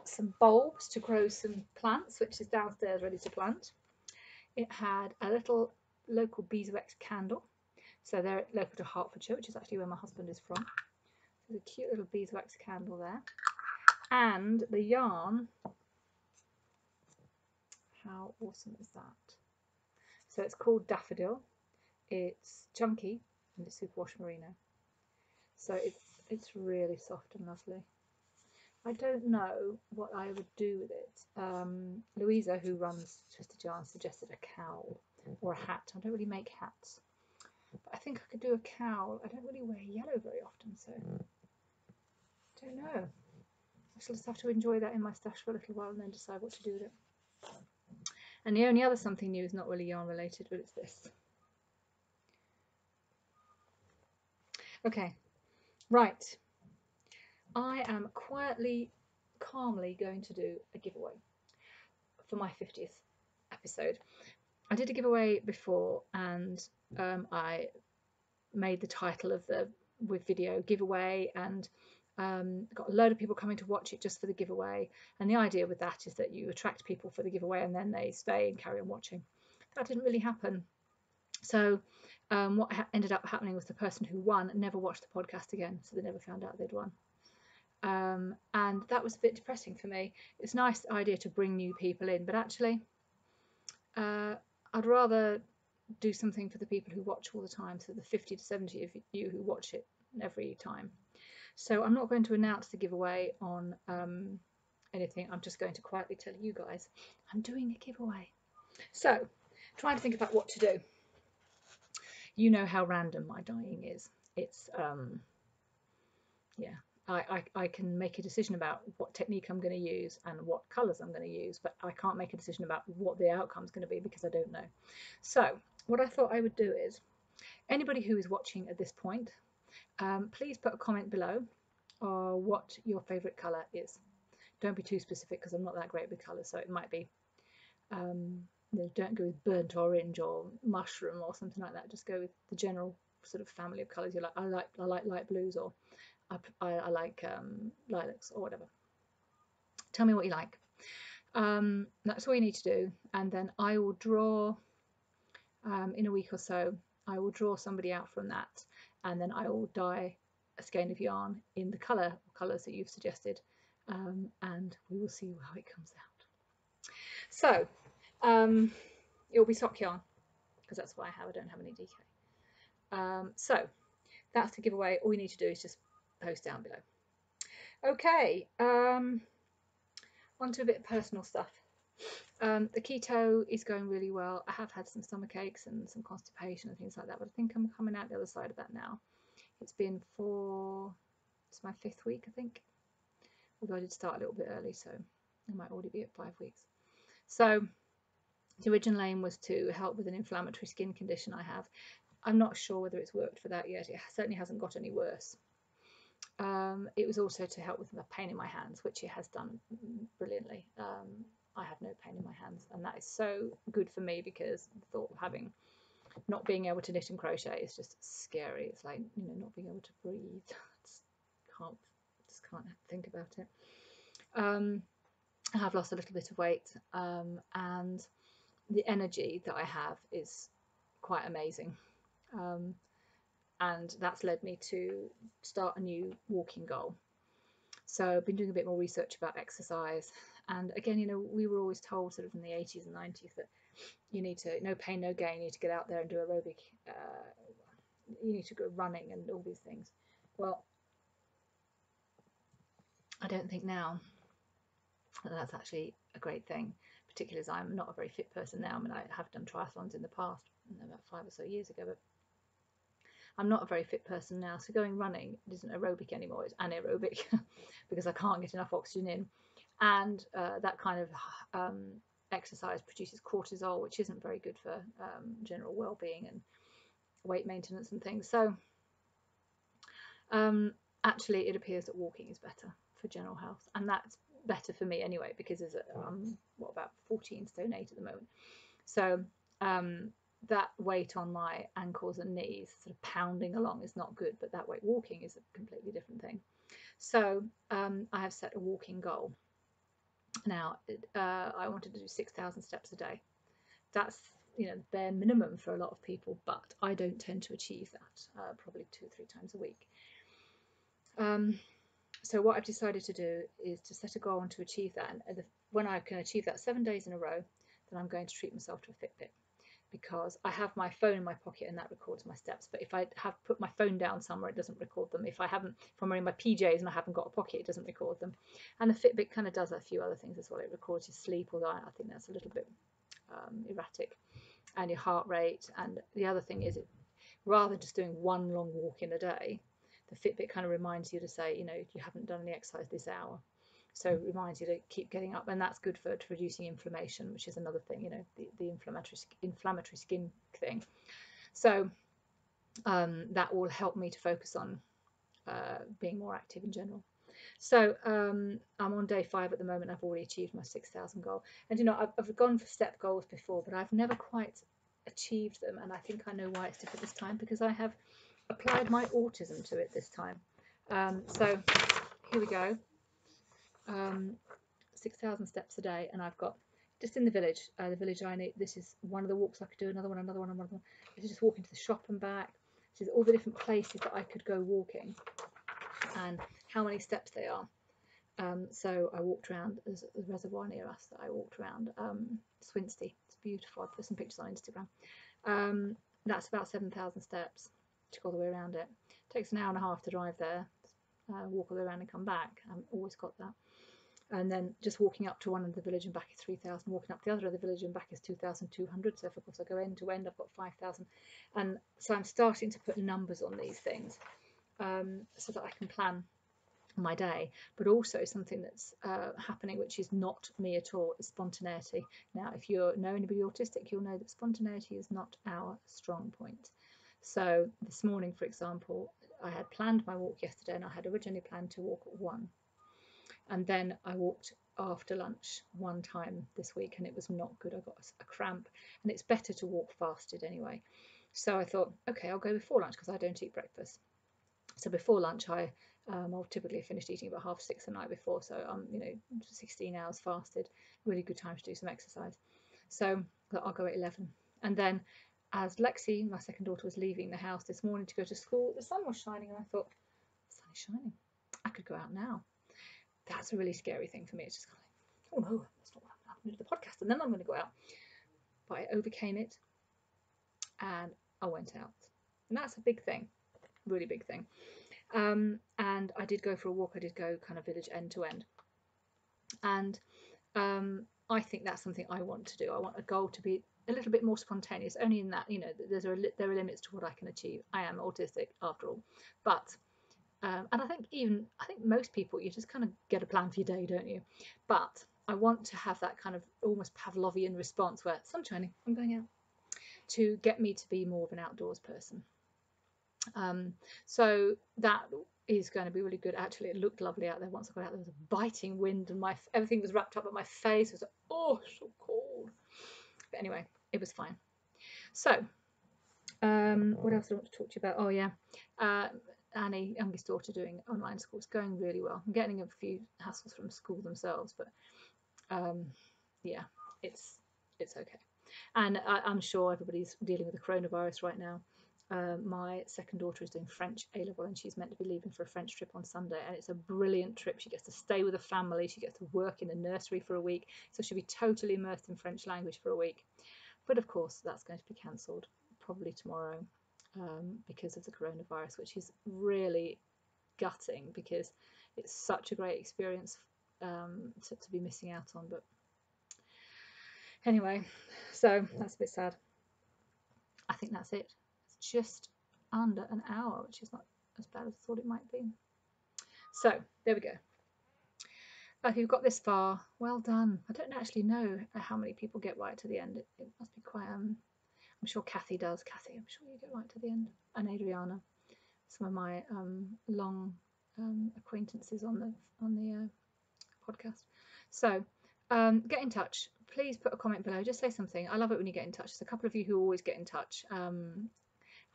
some bulbs to grow some plants, which is downstairs ready to plant. It had a little local beeswax candle. So they're local to Hertfordshire, which is actually where my husband is from. So There's a cute little beeswax candle there. And the yarn, how awesome is that? So it's called Daffodil. It's chunky and it's superwash merino. So it's it's really soft and lovely. I don't know what I would do with it. Um, Louisa, who runs Twisted Yarn, suggested a cowl or a hat. I don't really make hats, but I think I could do a cowl. I don't really wear yellow very often, so I don't know. I shall just have to enjoy that in my stash for a little while and then decide what to do with it. And the only other something new is not really yarn related, but it's this. Okay, right. I am quietly, calmly going to do a giveaway for my 50th episode. I did a giveaway before and um, I made the title of the with video giveaway and um, got a load of people coming to watch it just for the giveaway. And the idea with that is that you attract people for the giveaway and then they stay and carry on watching. That didn't really happen. So um, what ended up happening was the person who won never watched the podcast again, so they never found out they'd won. Um, and that was a bit depressing for me. It's a nice idea to bring new people in, but actually, uh, I'd rather do something for the people who watch all the time, so the 50 to 70 of you who watch it every time. So I'm not going to announce the giveaway on um, anything. I'm just going to quietly tell you guys I'm doing a giveaway. So trying to think about what to do. You know how random my dying is. It's, um, yeah, I, I, I, can make a decision about what technique I'm going to use and what colours I'm going to use, but I can't make a decision about what the outcome is going to be because I don't know. So what I thought I would do is, anybody who is watching at this point, um, please put a comment below or what your favourite colour is. Don't be too specific because I'm not that great with colours, so it might be, um, don't go with burnt orange or mushroom or something like that. Just go with the general sort of family of colours you like. I like I like light blues or I, I, I like um, lilacs or whatever. Tell me what you like. Um, that's all you need to do, and then I will draw um, in a week or so. I will draw somebody out from that, and then I will dye a skein of yarn in the colour or colours that you've suggested, um, and we will see how it comes out. So um, it will be sock yarn because that's what I have. I don't have any DK. Um, so that's the giveaway. All you need to do is just post down below. Okay, um, on to a bit of personal stuff. Um, the keto is going really well. I have had some stomach aches and some constipation and things like that, but I think I'm coming out the other side of that now. It's been for, it's my fifth week, I think. Although I did start a little bit early, so I might already be at five weeks. So the original aim was to help with an inflammatory skin condition I have. I'm not sure whether it's worked for that yet. It certainly hasn't got any worse. Um, it was also to help with the pain in my hands, which it has done brilliantly. Um, I have no pain in my hands, and that is so good for me because the thought of having not being able to knit and crochet is just scary. It's like you know not being able to breathe. just can't just can't think about it. Um, I have lost a little bit of weight, um, and the energy that I have is quite amazing. Um, and that's led me to start a new walking goal. So I've been doing a bit more research about exercise, and again, you know, we were always told sort of in the 80s and 90s that you need to no pain, no gain. You need to get out there and do aerobic. Uh, you need to go running and all these things. Well, I don't think now that that's actually a great thing, particularly as I'm not a very fit person now. I mean, I have done triathlons in the past, about five or so years ago, but I'm not a very fit person now. So going running isn't aerobic anymore; it's anaerobic because I can't get enough oxygen in, and uh, that kind of um, exercise produces cortisol, which isn't very good for um, general well-being and weight maintenance and things. So um, actually, it appears that walking is better for general health, and that's better for me anyway because as I'm what about 14 stone 8 at the moment. So um, that weight on my ankles and knees sort of pounding along is not good, but that weight walking is a completely different thing. So um, I have set a walking goal. Now uh, I wanted to do 6,000 steps a day. That's you know bare minimum for a lot of people, but I don't tend to achieve that. Uh, probably two or three times a week. Um, so what I've decided to do is to set a goal and to achieve that. And when I can achieve that seven days in a row, then I'm going to treat myself to a Fitbit because I have my phone in my pocket and that records my steps. But if I have put my phone down somewhere, it doesn't record them. If I haven't, if I'm wearing my PJs and I haven't got a pocket, it doesn't record them. And the Fitbit kind of does a few other things as well. It records your sleep, although I think that's a little bit um, erratic, and your heart rate. And the other thing is, it rather than just doing one long walk in a day, the Fitbit kind of reminds you to say, you know, you haven't done any exercise this hour. So it reminds you to keep getting up, and that's good for reducing inflammation, which is another thing, you know, the, the inflammatory inflammatory skin thing. So um, that will help me to focus on uh, being more active in general. So um, I'm on day five at the moment. I've already achieved my 6,000 goal. And you know, I've, I've, gone for step goals before, but I've never quite achieved them. And I think I know why it's different this time because I have applied my autism to it this time. Um, so here we go. Um, 6,000 steps a day, and I've got just in the village, uh, the village I need. This is one of the walks I could do, another one, another one, another one. This is just walking to the shop and back. This is all the different places that I could go walking and how many steps they are. Um, so I walked around, there's a reservoir near us that I walked around, um, Swinsty. It's beautiful. I'll put some pictures on Instagram. Um, that's about 7,000 steps to go all the way around it. it. Takes an hour and a half to drive there, uh, walk all the way around and come back. I've always got that. And then just walking up to one end of the village and back is 3,000. Walking up the other end of the village and back is 2,200. So if of course I go end to end, I've got 5,000. And so I'm starting to put numbers on these things um, so that I can plan my day, but also something that's uh, happening which is not me at all is spontaneity. Now, if you know anybody autistic, you'll know that spontaneity is not our strong point. So this morning, for example, I had planned my walk yesterday and I had originally planned to walk at one. And then I walked after lunch one time this week and it was not good. I got a cramp and it's better to walk fasted anyway. So I thought, okay, I'll go before lunch because I don't eat breakfast. So before lunch, I um, I'll typically finished eating about half six the night before, so I'm you know 16 hours fasted. Really good time to do some exercise. So I'll go at 11, and then as Lexi, my second daughter, was leaving the house this morning to go to school, the sun was shining, and I thought, the sun is shining. I could go out now. That's a really scary thing for me. It's just kind of like, oh no, that's not what going to the podcast, and then I'm going to go out. But I overcame it, and I went out, and that's a big thing, really big thing. Um, and I did go for a walk. I did go kind of village end to end, and um, I think that's something I want to do. I want a goal to be a little bit more spontaneous. Only in that, you know, there's a, there are limits to what I can achieve. I am autistic after all, but um, and I think even I think most people you just kind of get a plan for your day, don't you? But I want to have that kind of almost Pavlovian response where sunshiny, I'm going out, to get me to be more of an outdoors person. Um, so that is going to be really good. Actually, it looked lovely out there once I got out. There was a biting wind, and my everything was wrapped up, but my face was oh so cold. But anyway, it was fine. So, um, what else I want to talk to you about? Oh yeah, uh, Annie, youngest daughter, doing online school. It's going really well. I'm getting a few hassles from school themselves, but um, yeah, it's it's okay. And I, I'm sure everybody's dealing with the coronavirus right now. uh, my second daughter is doing French A level and she's meant to be leaving for a French trip on Sunday. And it's a brilliant trip. She gets to stay with a family, she gets to work in a nursery for a week. So she'll be totally immersed in French language for a week. But of course, that's going to be cancelled probably tomorrow um, because of the coronavirus, which is really gutting because it's such a great experience um, to, to be missing out on. But anyway, so that's a bit sad. I think that's it It's just under an hour, which is not as bad as I thought it might be. So there we go. If you've got this far, well done. I don't actually know how many people get right to the end. It, it must be quite. Um, I'm sure Kathy does. Kathy, I'm sure you get right to the end, and Adriana, some of my um, long um, acquaintances on the on the uh, podcast. So um, get in touch. Please put a comment below. Just say something. I love it when you get in touch. There's a couple of you who always get in touch. Um,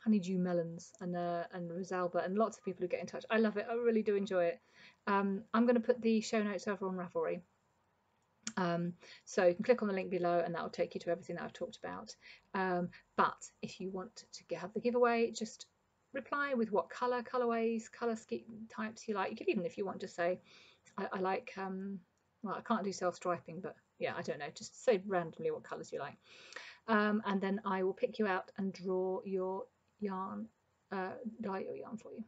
honeydew melons and uh, and Rosalba and lots of people who get in touch. I love it. I really do enjoy it. Um, I'm going to put the show notes over on Ravelry. Um, so you can click on the link below and that will take you to everything that I've talked about. Um, but if you want to have the giveaway, just reply with what colour, colourways, colour types you like. You could even, if you want, to say, I, I like, um, well, I can't do self-striping, but yeah, I don't know, just say randomly what colours you like. Um, and then I will pick you out and draw your yarn, uh, dye your yarn for you.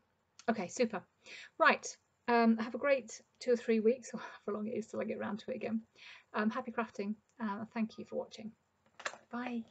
Okay, super. Right, um, have a great two or three weeks, or however long it is till I get around to it again. Um, happy crafting, uh, thank you for watching. Bye.